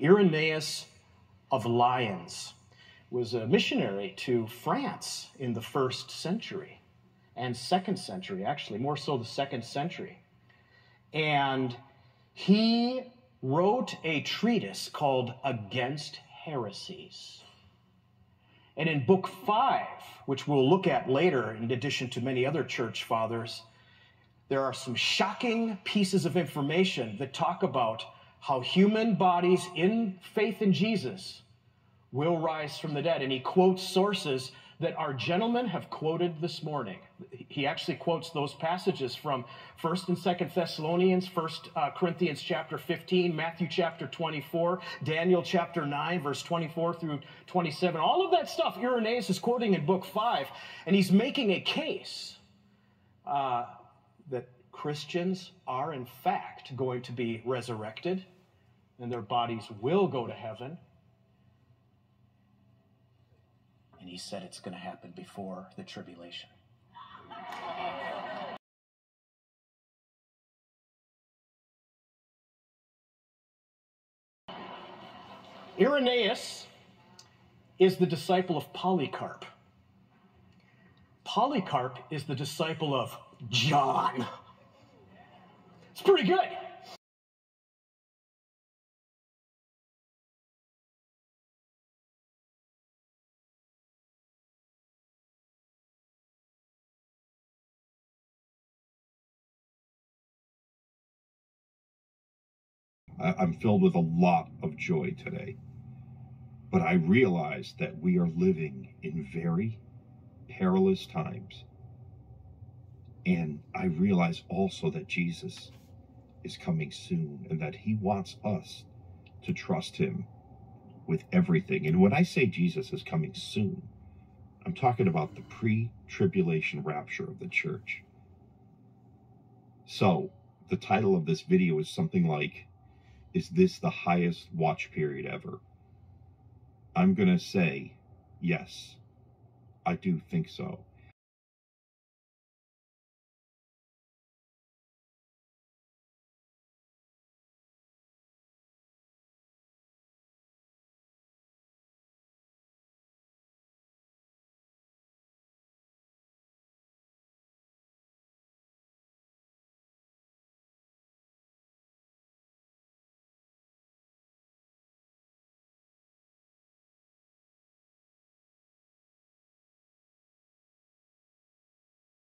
Irenaeus of Lyons was a missionary to France in the first century and second century, actually, more so the second century. And he wrote a treatise called Against Heresies. And in Book Five, which we'll look at later, in addition to many other church fathers, there are some shocking pieces of information that talk about how human bodies in faith in Jesus will rise from the dead. And he quotes sources that our gentlemen have quoted this morning. He actually quotes those passages from 1st and 2nd Thessalonians, 1st uh, Corinthians chapter 15, Matthew chapter 24, Daniel chapter 9, verse 24 through 27. All of that stuff Irenaeus is quoting in book 5, and he's making a case uh, that Christians are in fact going to be resurrected, and their bodies will go to heaven And he said it's going to happen before the tribulation. Irenaeus is the disciple of Polycarp. Polycarp is the disciple of John. It's pretty good. I'm filled with a lot of joy today. But I realize that we are living in very perilous times. And I realize also that Jesus is coming soon and that he wants us to trust him with everything. And when I say Jesus is coming soon, I'm talking about the pre tribulation rapture of the church. So, the title of this video is something like is this the highest watch period ever? I'm going to say yes, I do think so.